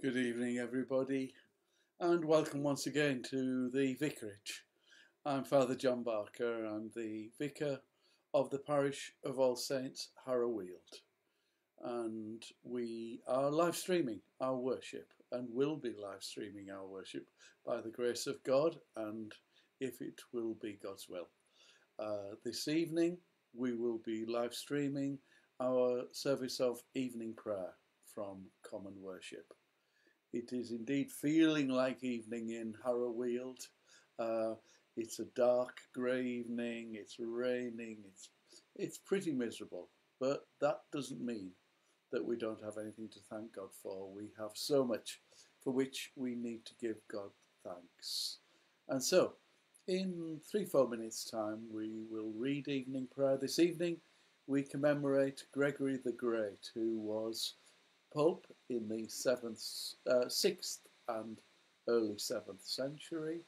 Good evening, everybody, and welcome once again to the Vicarage. I'm Father John Barker. I'm the Vicar of the Parish of All Saints, Harrow Weald, and we are live streaming our worship and will be live streaming our worship by the grace of God and if it will be God's will. Uh, this evening, we will be live streaming our service of evening prayer from Common Worship. It is indeed feeling like evening in Harrow Weald. Uh, it's a dark grey evening, it's raining, it's, it's pretty miserable, but that doesn't mean that we don't have anything to thank God for. We have so much for which we need to give God thanks. And so, in three, four minutes' time, we will read evening prayer. This evening, we commemorate Gregory the Great, who was Pope in the seventh, uh, sixth and early seventh century.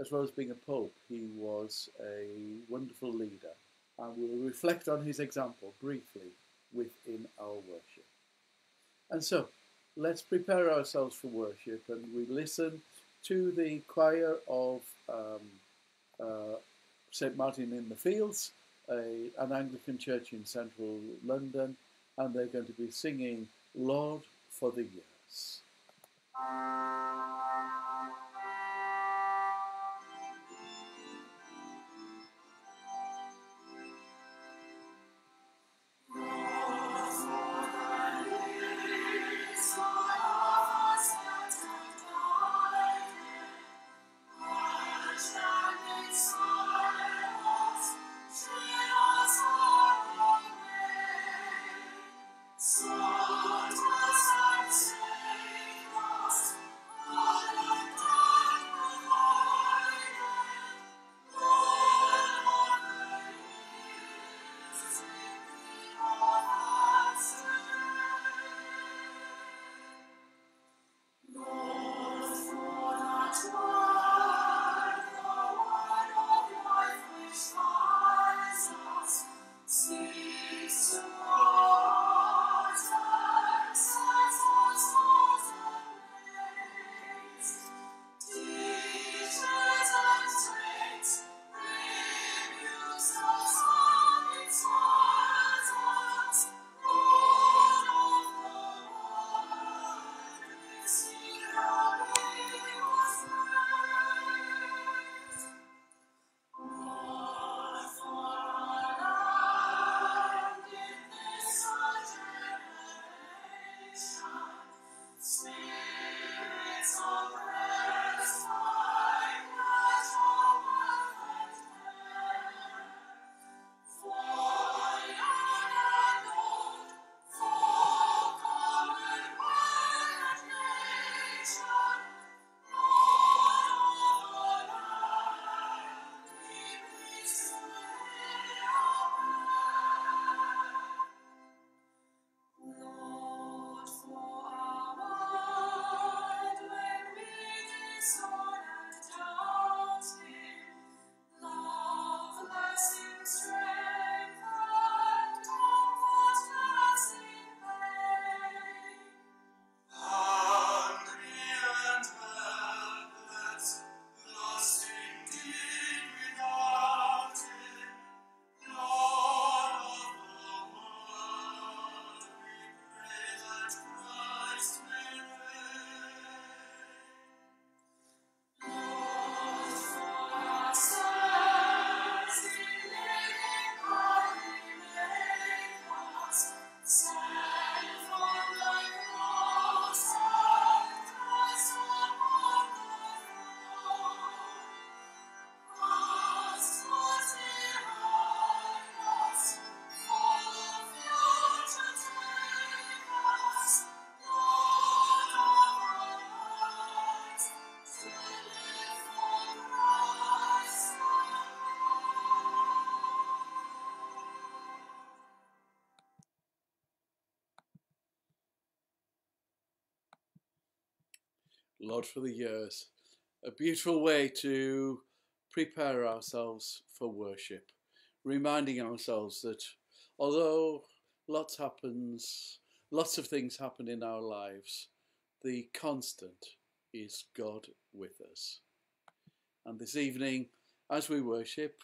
As well as being a pope, he was a wonderful leader, and we'll reflect on his example briefly within our worship. And so, let's prepare ourselves for worship, and we listen to the choir of um, uh, St Martin in the Fields, a, an Anglican church in central London and they're going to be singing Lord for the Years. Lord for the years. A beautiful way to prepare ourselves for worship, reminding ourselves that although lots happens Lots of things happen in our lives. The constant is God with us. And this evening, as we worship,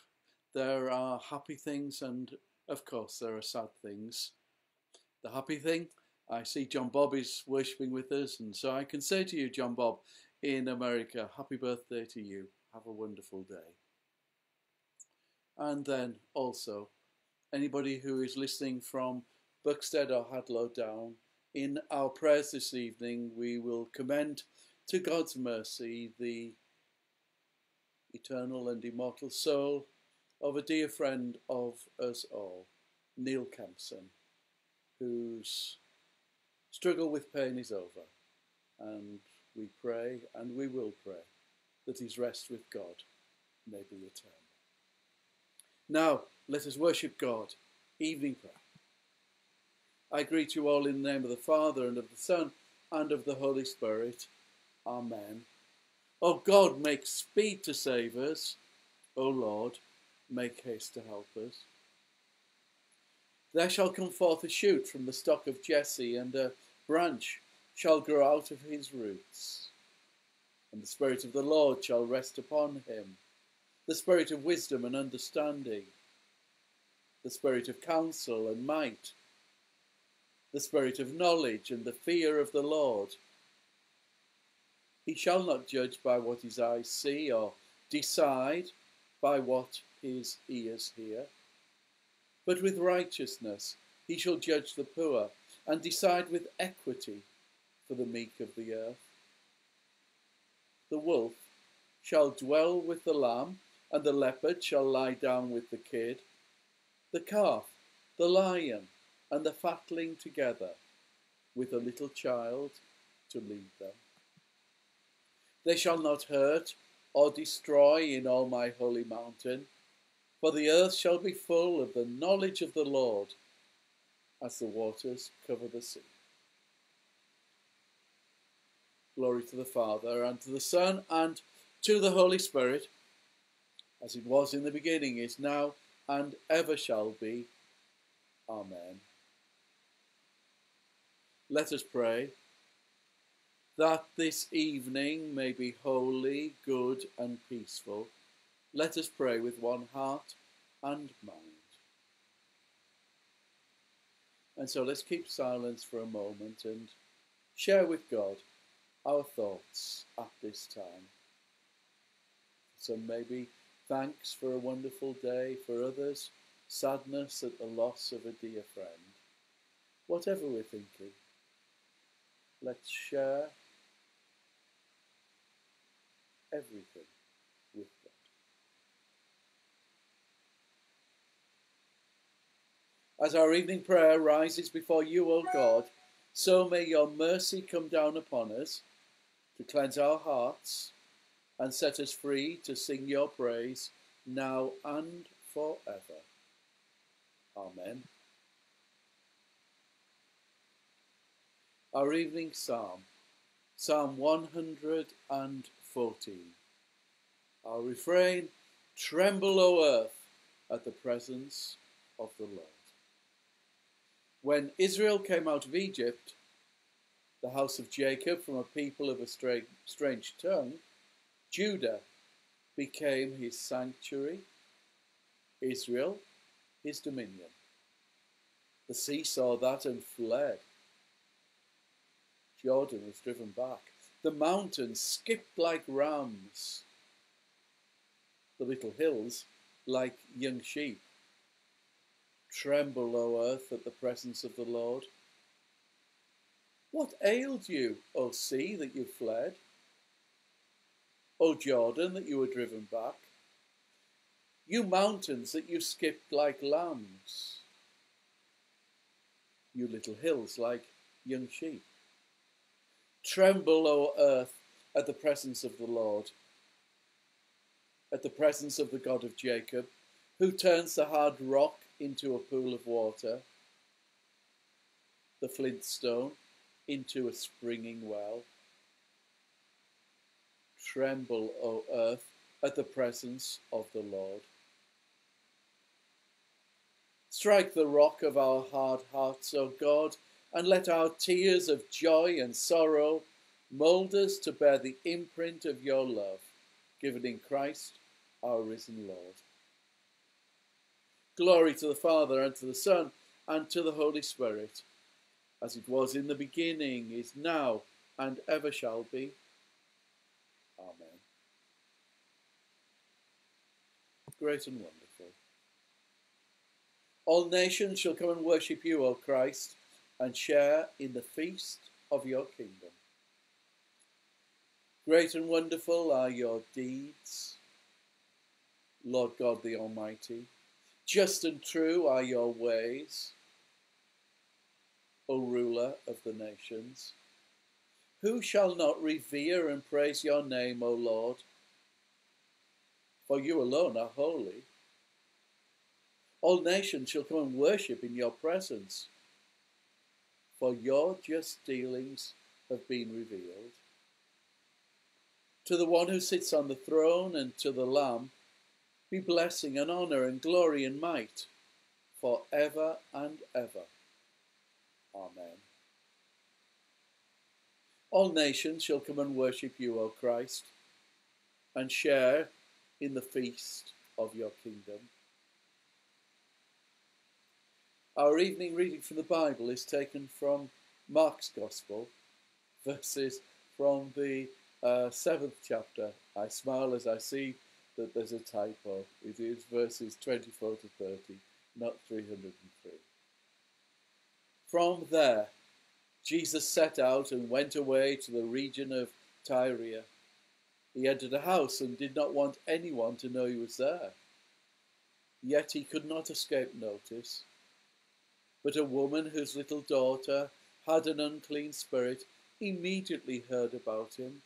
there are happy things and, of course, there are sad things. The happy thing, I see John Bob is worshipping with us, and so I can say to you, John Bob, in America, happy birthday to you. Have a wonderful day. And then also, anybody who is listening from Buxted or Hadlow down, in our prayers this evening, we will commend to God's mercy the eternal and immortal soul of a dear friend of us all, Neil Kempson, whose struggle with pain is over. And we pray, and we will pray, that his rest with God may be eternal. Now, let us worship God. Evening prayer. I greet you all in the name of the Father, and of the Son, and of the Holy Spirit. Amen. O God, make speed to save us. O Lord, make haste to help us. There shall come forth a shoot from the stock of Jesse, and a branch shall grow out of his roots. And the Spirit of the Lord shall rest upon him the Spirit of wisdom and understanding, the Spirit of counsel and might, the Spirit of knowledge and the fear of the Lord. He shall not judge by what his eyes see, or decide by what his ears hear. But with righteousness he shall judge the poor, and decide with equity for the meek of the earth. The wolf shall dwell with the lamb, and the leopard shall lie down with the kid. The calf, the lion, and the fatling together, with a little child to lead them. They shall not hurt or destroy in all my holy mountain, for the earth shall be full of the knowledge of the Lord as the waters cover the sea. Glory to the Father, and to the Son, and to the Holy Spirit, as it was in the beginning, is now, and ever shall be. Amen. Let us pray that this evening may be holy, good, and peaceful. Let us pray with one heart and mind. And so let's keep silence for a moment and share with God our thoughts at this time. Some maybe thanks for a wonderful day, for others, sadness at the loss of a dear friend. Whatever we're thinking, let's share everything with God. As our evening prayer rises before you, O God, so may your mercy come down upon us to cleanse our hearts and set us free to sing your praise now and forever. Amen. Our evening psalm, Psalm 114. Our refrain, Tremble, O earth, at the presence of the Lord. When Israel came out of Egypt, the house of Jacob from a people of a strange tongue, Judah became his sanctuary, Israel his dominion. The sea saw that and fled. Jordan was driven back. The mountains skipped like rams. The little hills like young sheep. Tremble, O earth, at the presence of the Lord. What ailed you, O sea, that you fled? O Jordan, that you were driven back? You mountains, that you skipped like lambs? You little hills, like young sheep? Tremble, O earth, at the presence of the Lord, at the presence of the God of Jacob, who turns the hard rock into a pool of water, the flint stone into a springing well. Tremble, O earth, at the presence of the Lord. Strike the rock of our hard hearts, O God, and let our tears of joy and sorrow mould us to bear the imprint of your love, given in Christ our risen Lord. Glory to the Father, and to the Son, and to the Holy Spirit, as it was in the beginning, is now, and ever shall be. Amen. Great and wonderful. All nations shall come and worship you, O Christ, and share in the feast of your kingdom. Great and wonderful are your deeds, Lord God the Almighty. Just and true are your ways, O ruler of the nations. Who shall not revere and praise your name, O Lord? For you alone are holy. All nations shall come and worship in your presence, for your just dealings have been revealed. To the one who sits on the throne and to the Lamb be blessing and honour and glory and might for ever and ever. Amen. All nations shall come and worship you, O Christ, and share in the feast of your kingdom. Our evening reading from the Bible is taken from Mark's Gospel, verses from the uh, seventh chapter. I smile as I see that there's a typo. It is verses 24 to 30, not 303. From there, Jesus set out and went away to the region of Tyre. He entered a house and did not want anyone to know he was there. Yet he could not escape notice. But a woman whose little daughter had an unclean spirit immediately heard about him,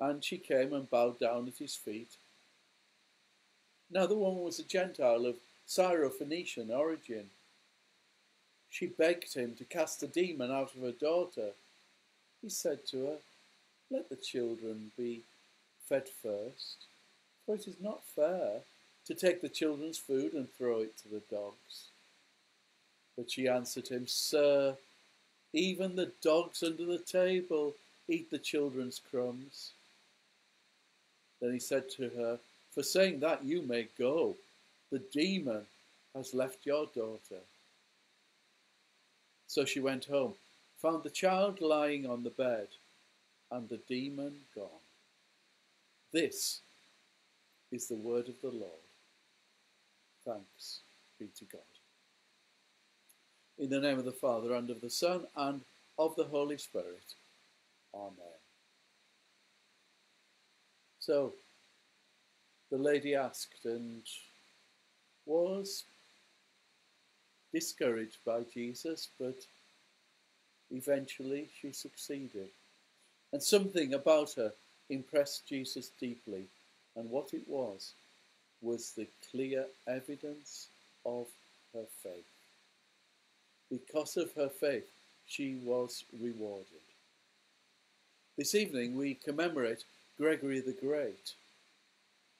and she came and bowed down at his feet. Now the woman was a Gentile of Syrophoenician origin. She begged him to cast the demon out of her daughter. He said to her, Let the children be fed first, for it is not fair to take the children's food and throw it to the dogs. But she answered him, Sir, even the dogs under the table eat the children's crumbs. Then he said to her, for saying that you may go. The demon has left your daughter. So she went home, found the child lying on the bed, and the demon gone. This is the word of the Lord. Thanks be to God. In the name of the Father, and of the Son, and of the Holy Spirit. Amen. So, the lady asked and was discouraged by Jesus, but eventually she succeeded. And something about her impressed Jesus deeply, and what it was was the clear evidence of her faith. Because of her faith, she was rewarded. This evening we commemorate Gregory the Great.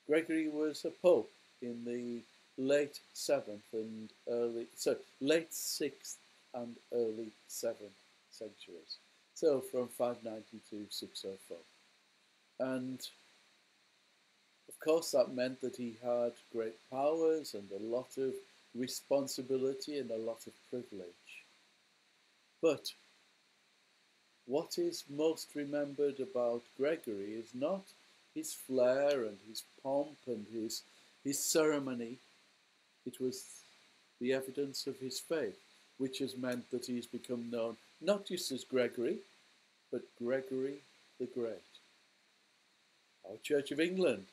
Gregory was a pope in the late 7th and early, so late 6th and early 7th centuries. So from 590 to 604. And of course, that meant that he had great powers and a lot of responsibility and a lot of privilege. But what is most remembered about Gregory is not his flair and his pomp and his, his ceremony. It was the evidence of his faith, which has meant that he's become known not just as Gregory, but Gregory the Great. Our Church of England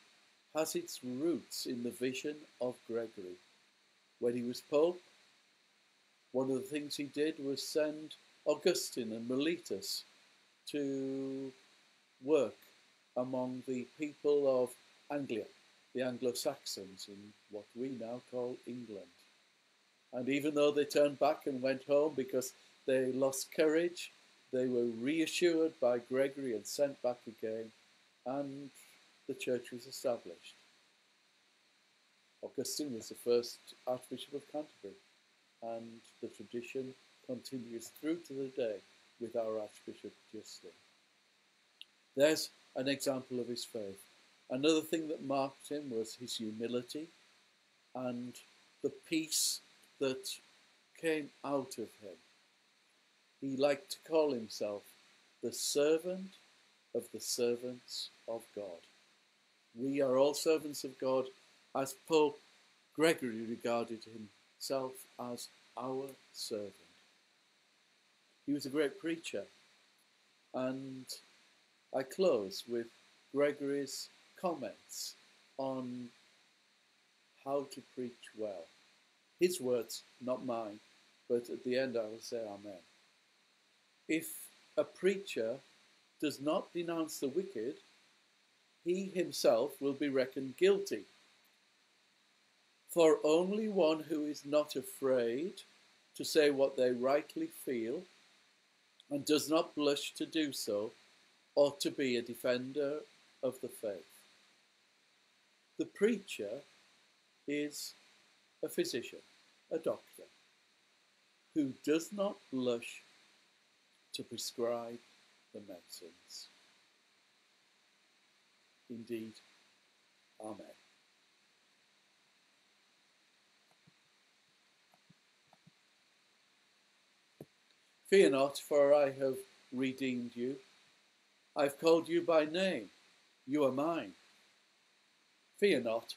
has its roots in the vision of Gregory. When he was Pope, one of the things he did was send Augustine and Mellitus to work among the people of Anglia, the Anglo Saxons, in what we now call England. And even though they turned back and went home because they lost courage, they were reassured by Gregory and sent back again, and the church was established. Augustine was the first Archbishop of Canterbury, and the tradition continues through to the day with our Archbishop Justin. There's an example of his faith. Another thing that marked him was his humility and the peace that came out of him. He liked to call himself the servant of the servants of God. We are all servants of God, as Pope Gregory regarded himself as our servant. He was a great preacher, and I close with Gregory's comments on how to preach well. His words, not mine, but at the end I will say Amen. If a preacher does not denounce the wicked, he himself will be reckoned guilty. For only one who is not afraid to say what they rightly feel and does not blush to do so ought to be a defender of the faith. The preacher is a physician, a doctor, who does not blush to prescribe the medicines. Indeed, Amen. Fear not, for I have redeemed you. I've called you by name. You are mine. Fear not,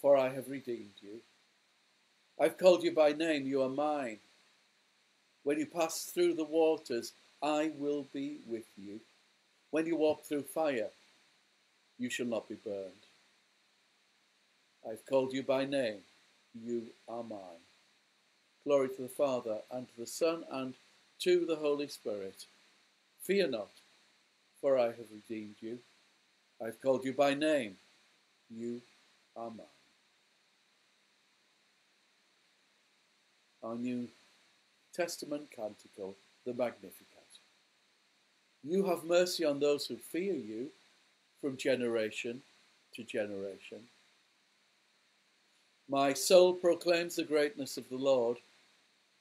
for I have redeemed you. I've called you by name, you are mine. When you pass through the waters, I will be with you. When you walk through fire, you shall not be burned. I've called you by name, you are mine. Glory to the Father, and to the Son, and to the Holy Spirit. Fear not, for I have redeemed you. I've called you by name, you are mine. our New Testament canticle, the Magnificat. You have mercy on those who fear you from generation to generation. My soul proclaims the greatness of the Lord.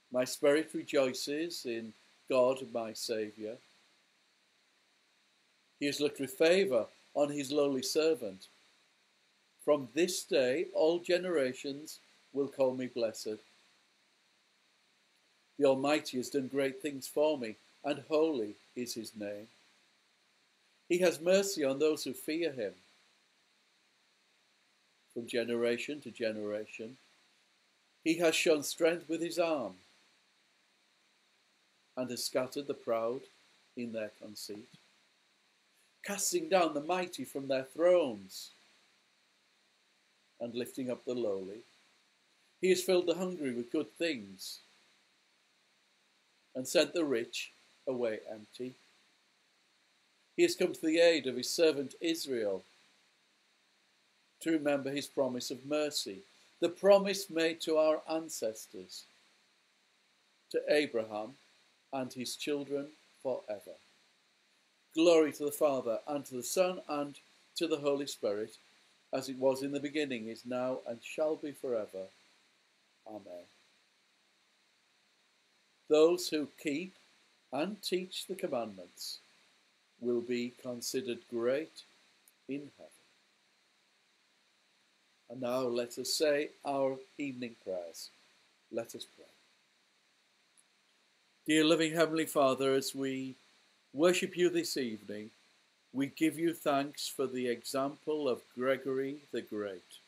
My spirit rejoices in God my Saviour. He has looked with favour on his lowly servant. From this day all generations will call me blessed. The Almighty has done great things for me, and holy is his name. He has mercy on those who fear him. From generation to generation, he has shown strength with his arm and has scattered the proud in their conceit, casting down the mighty from their thrones and lifting up the lowly. He has filled the hungry with good things and sent the rich away empty. He has come to the aid of his servant Israel to remember his promise of mercy, the promise made to our ancestors, to Abraham and his children forever. Glory to the Father, and to the Son, and to the Holy Spirit, as it was in the beginning, is now, and shall be forever. Amen. Those who keep and teach the commandments will be considered great in heaven. And now let us say our evening prayers. Let us pray. Dear loving Heavenly Father, as we worship you this evening, we give you thanks for the example of Gregory the Great.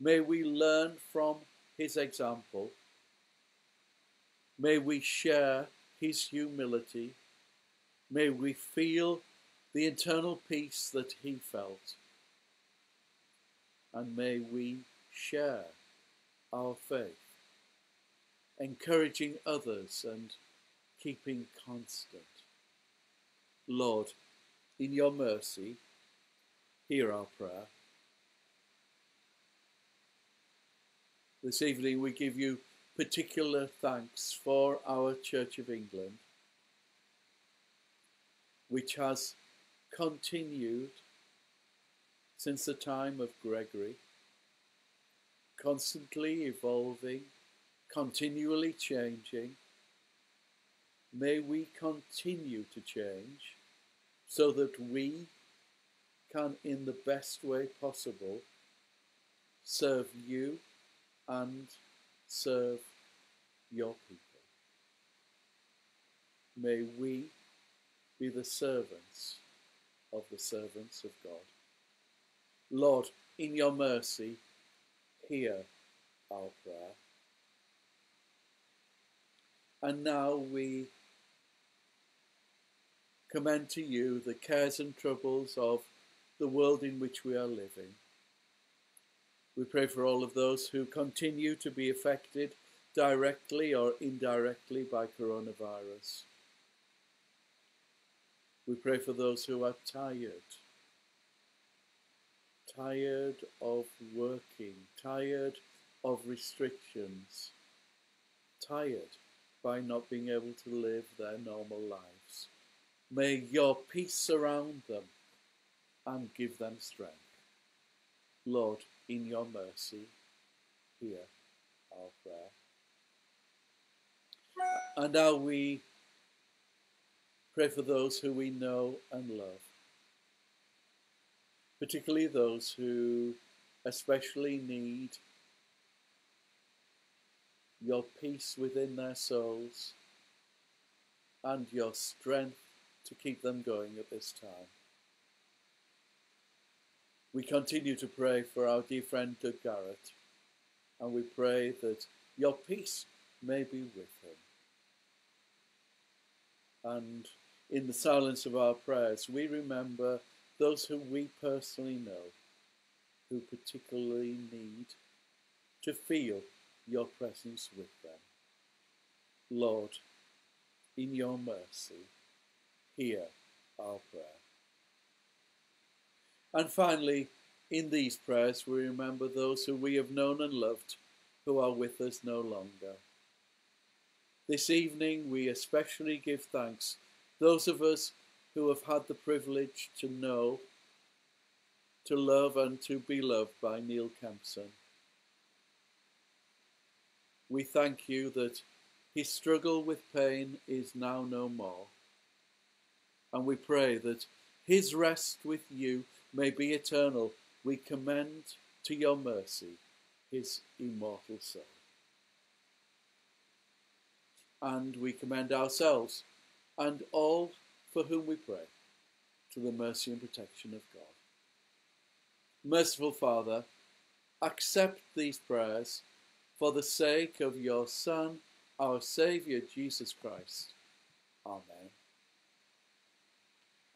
May we learn from his example May we share his humility. May we feel the internal peace that he felt. And may we share our faith, encouraging others and keeping constant. Lord, in your mercy, hear our prayer. This evening we give you particular thanks for our Church of England, which has continued since the time of Gregory, constantly evolving, continually changing. May we continue to change so that we can, in the best way possible, serve you and serve your people. May we be the servants of the servants of God. Lord, in your mercy, hear our prayer. And now we commend to you the cares and troubles of the world in which we are living. We pray for all of those who continue to be affected directly or indirectly by coronavirus. We pray for those who are tired, tired of working, tired of restrictions, tired by not being able to live their normal lives. May your peace surround them and give them strength. Lord, in your mercy, hear our prayer. And now we pray for those who we know and love, particularly those who especially need your peace within their souls and your strength to keep them going at this time. We continue to pray for our dear friend Doug Garrett, and we pray that your peace may be with him. And in the silence of our prayers, we remember those who we personally know who particularly need to feel your presence with them. Lord, in your mercy, hear our prayer. And finally, in these prayers, we remember those who we have known and loved who are with us no longer. This evening, we especially give thanks those of us who have had the privilege to know, to love, and to be loved by Neil Kempson. We thank you that his struggle with pain is now no more. And we pray that his rest with you may be eternal. We commend to your mercy his immortal soul. And we commend ourselves and all for whom we pray to the mercy and protection of God. Merciful Father, accept these prayers for the sake of your Son, our Saviour Jesus Christ. Amen.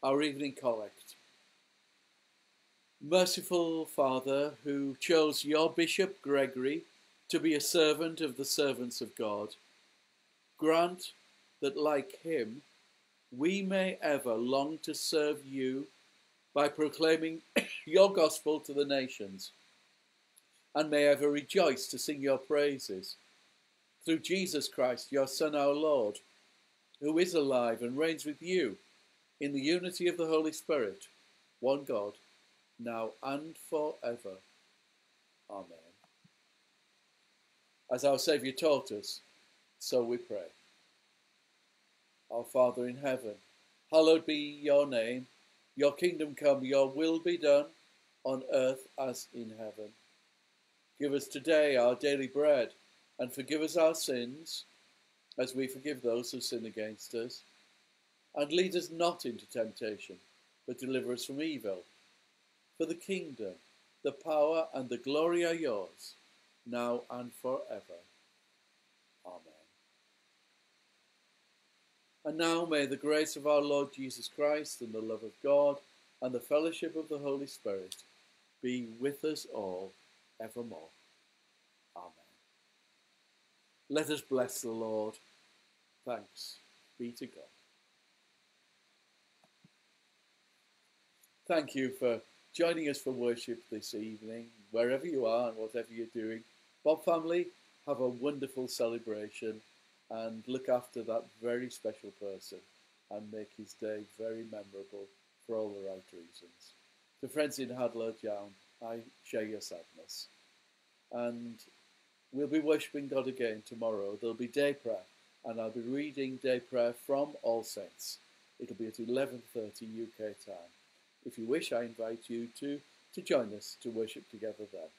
Our evening collect. Merciful Father, who chose your Bishop Gregory to be a servant of the servants of God, grant that, like him, we may ever long to serve you by proclaiming your gospel to the nations, and may ever rejoice to sing your praises. Through Jesus Christ, your Son, our Lord, who is alive and reigns with you in the unity of the Holy Spirit, one God, now and forever. Amen. As our Saviour taught us, so we pray. Our Father in heaven, hallowed be your name. Your kingdom come, your will be done, on earth as in heaven. Give us today our daily bread, and forgive us our sins, as we forgive those who sin against us. And lead us not into temptation, but deliver us from evil. For the kingdom, the power, and the glory are yours, now and forever. Amen. And now may the grace of our Lord Jesus Christ and the love of God and the fellowship of the Holy Spirit be with us all evermore. Amen. Let us bless the Lord. Thanks be to God. Thank you for joining us for worship this evening, wherever you are and whatever you're doing. Bob family, have a wonderful celebration and look after that very special person and make his day very memorable for all the right reasons. To friends in Hadlow Down, I share your sadness. And we'll be worshipping God again tomorrow. There'll be day prayer, and I'll be reading day prayer from All Saints. It'll be at 11:30 UK time. If you wish, I invite you to to join us to worship together then.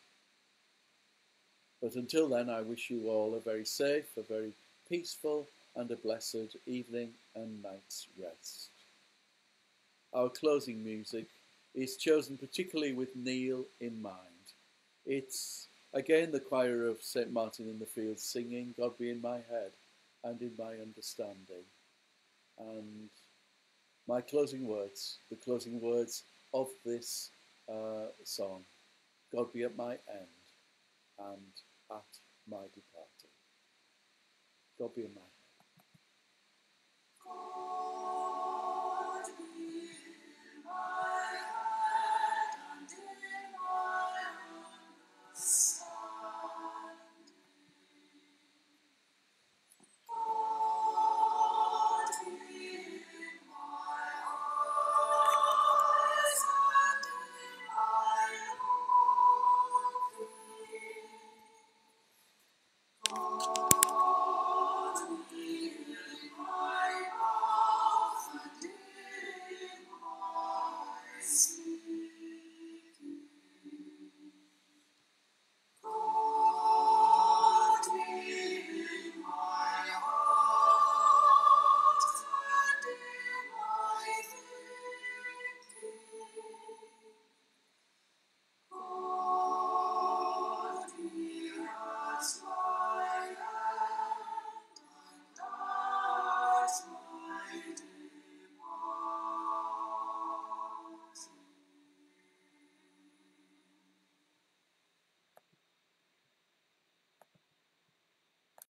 But until then, I wish you all a very safe, a very peaceful, and a blessed evening and night's rest. Our closing music is chosen particularly with Neil in mind. It's again the choir of St. Martin in the Fields singing, God be in my head and in my understanding. And my closing words, the closing words of this uh, song, God be at my end and at my departing. God be at my head.